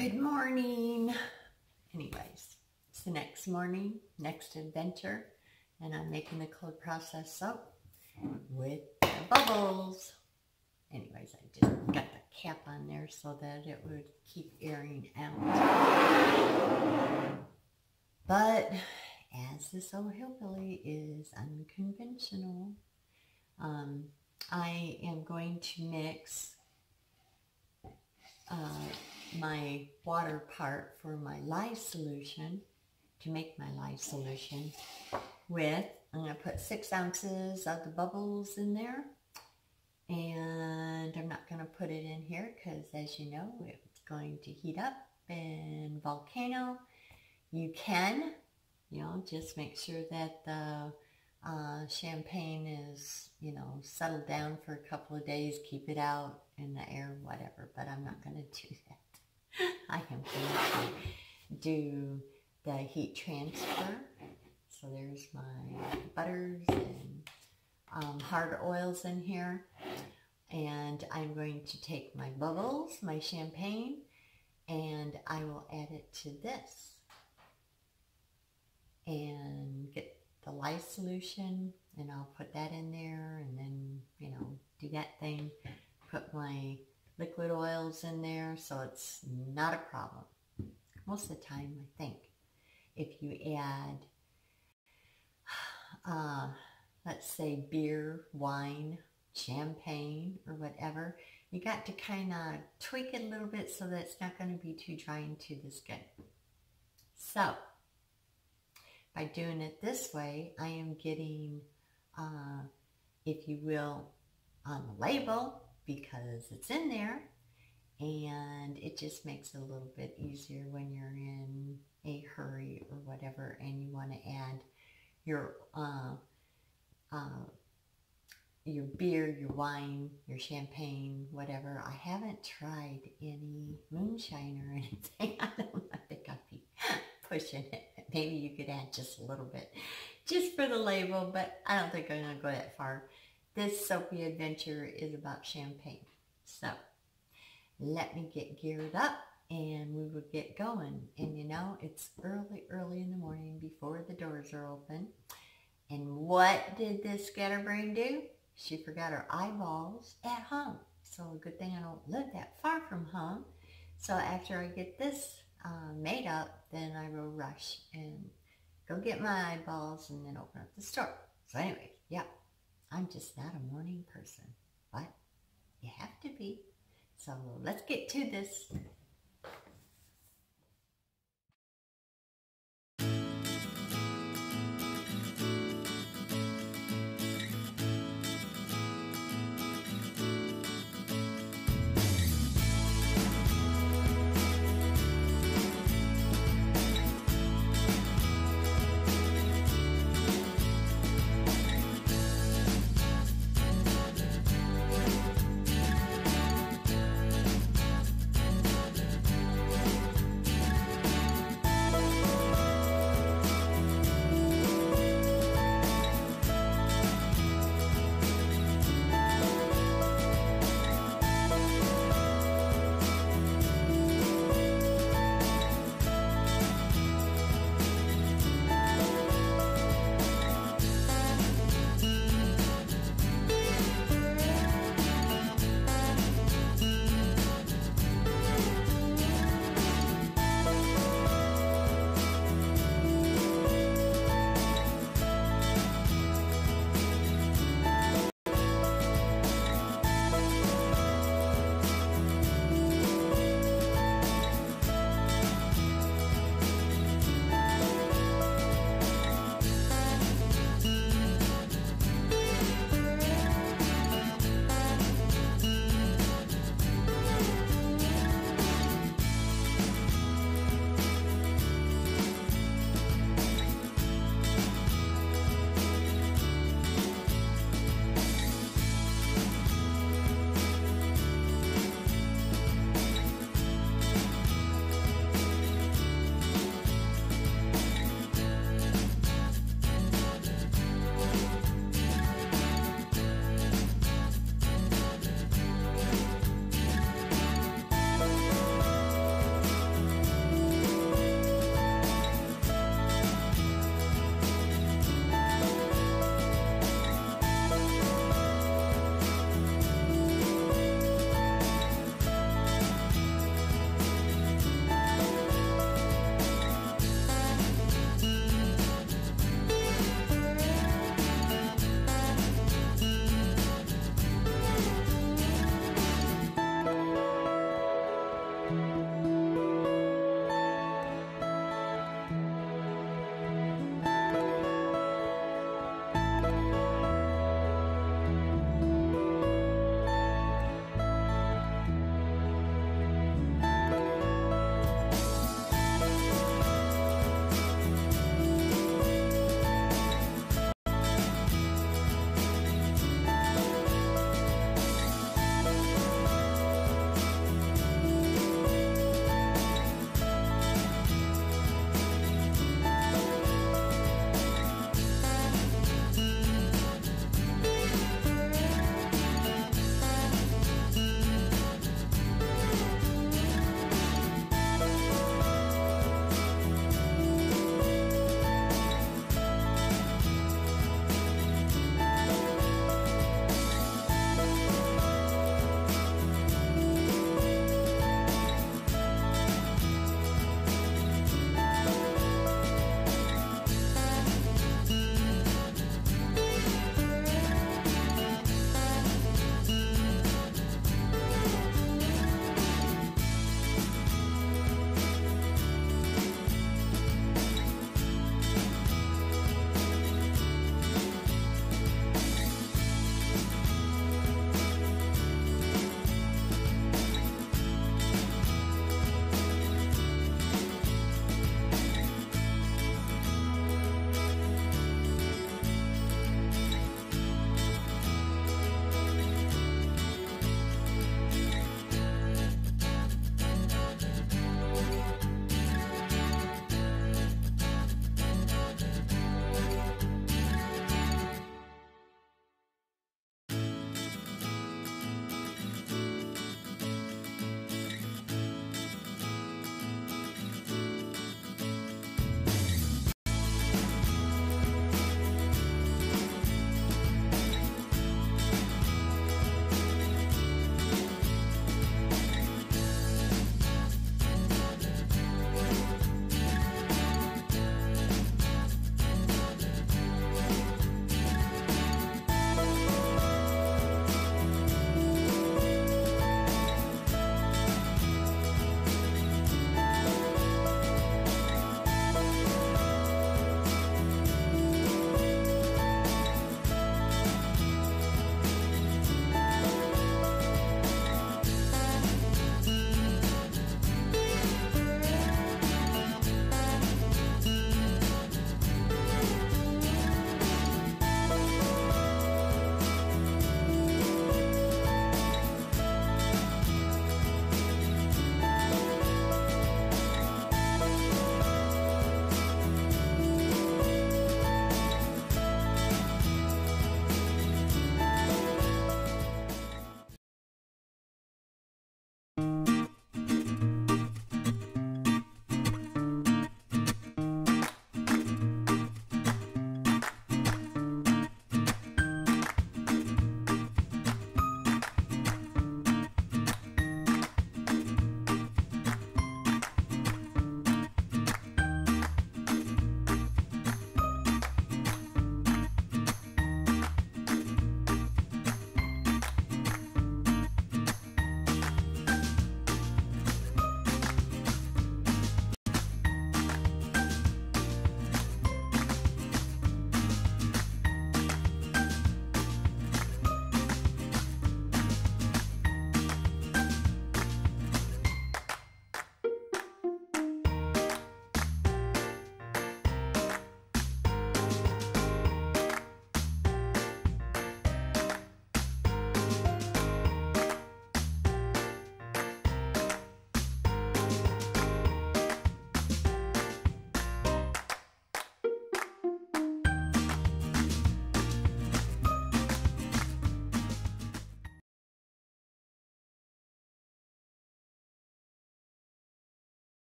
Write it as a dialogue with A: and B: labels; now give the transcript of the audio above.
A: Good morning. Anyways, it's the next morning, next adventure, and I'm making the cold process soap with the bubbles. Anyways, I just got the cap on there so that it would keep airing out. But as this old hillbilly is unconventional, um, I am going to mix uh, my water part for my lye solution to make my lye solution with, I'm going to put six ounces of the bubbles in there. And I'm not going to put it in here because as you know, it's going to heat up in volcano. You can, you know, just make sure that the uh, champagne is, you know, settled down for a couple of days. Keep it out in the air, whatever. But I'm not going to do that. I am going to do the heat transfer. So there's my butters and um, hard oils in here. And I'm going to take my bubbles, my champagne, and I will add it to this. And get the lye solution, and I'll put that in there, and then, you know, do that thing. Put my liquid oils in there, so it's not a problem. Most of the time, I think, if you add, uh, let's say beer, wine, champagne, or whatever, you got to kind of tweak it a little bit so that it's not going to be too drying to the skin. So, by doing it this way, I am getting, uh, if you will, on the label, because it's in there and it just makes it a little bit easier when you're in a hurry or whatever and you want to add your uh, uh, your beer, your wine, your champagne, whatever. I haven't tried any moonshine or anything. I don't think I'd be pushing it. Maybe you could add just a little bit just for the label, but I don't think I'm going to go that far. This soapy adventure is about champagne. So let me get geared up and we will get going. And you know, it's early, early in the morning before the doors are open. And what did this scatterbrain do? She forgot her eyeballs at home. So a good thing I don't live that far from home. So after I get this uh, made up, then I will rush and go get my eyeballs and then open up the store. So anyway, yeah. I'm just not a morning person, but you have to be. So let's get to this.